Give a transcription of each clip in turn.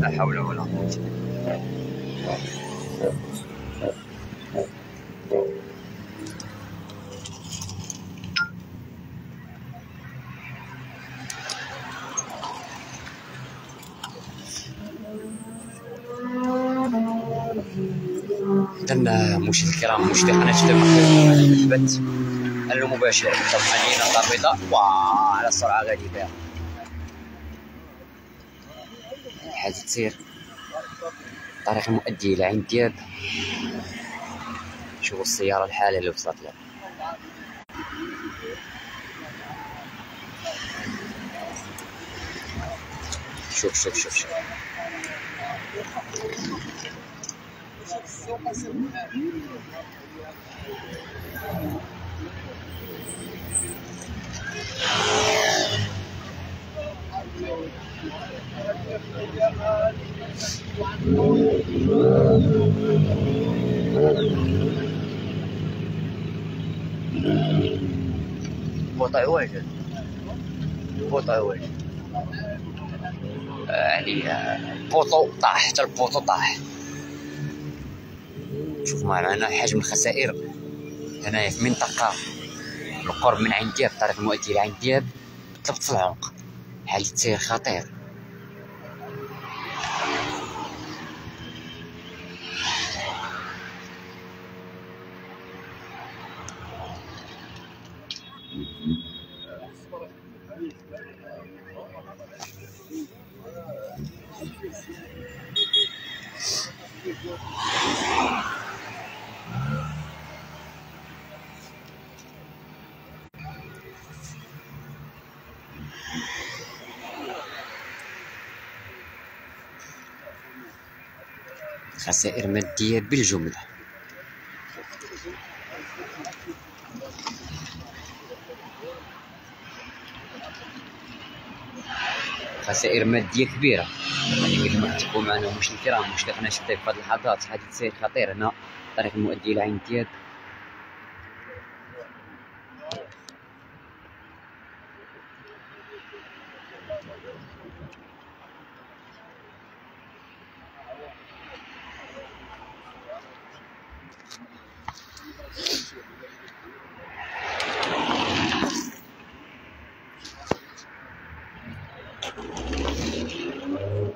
لا حول ولا قوة إذا مشاهدينا الكرام قناة دم البث المباشر دار البيضاء وعلى سرعة غريبة حاجة تسير الطريق المؤدي إلى عين دياب شوفوا السيارة الحالة اللي وصلت لها. شوف شوف شوف شوف. وضع واجد وضع واجد يعني آه، بوطو طاح حتى البوطو طاح شوف معنا حجم الخسائر هنايا في منطقة القرب من عين دياب الطريق المؤدي لعين دياب بالضبط في العمق. حالة سير خطير. خسائر مادية بالجملة. خسائر مادية كبيرة. يعني كما تكون معنا مش الكرام مش لقنا شتى في هذه اللحظات حادث سير خطير هنا الطريق المؤدي إلى عين دياب يعني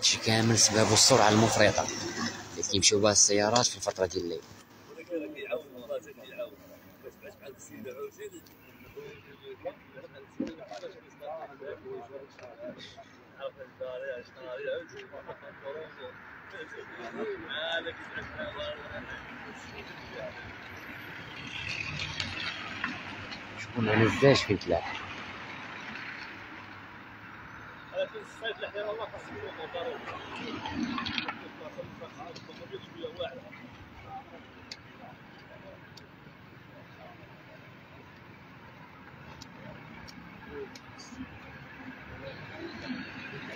هادشي كامل سبب السرعة المفرطة اللي كيمشيو بها السيارات في الفترة ديال الليل. شكون ما نزاش فين تلاح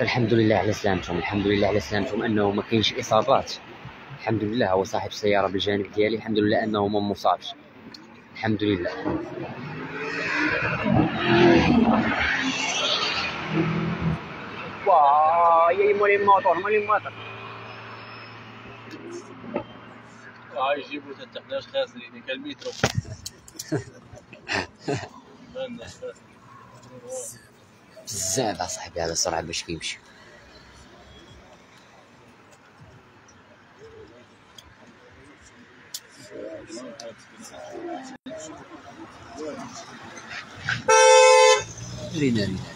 الحمد لله على سلامتهم الحمد لله على سلامتهم أنه ما كاينش إصابات. الحمد لله هو صاحب السيارة بالجانب ديالي. الحمد لله أنه ما مصابش. الحمد لله واه يا مولي الموتور مولي الموتور هاي يجيبوا حتى 11 خاسرين كالمترو بزاف اصاحبي هذا السرعه باش كيمشي رينا رينا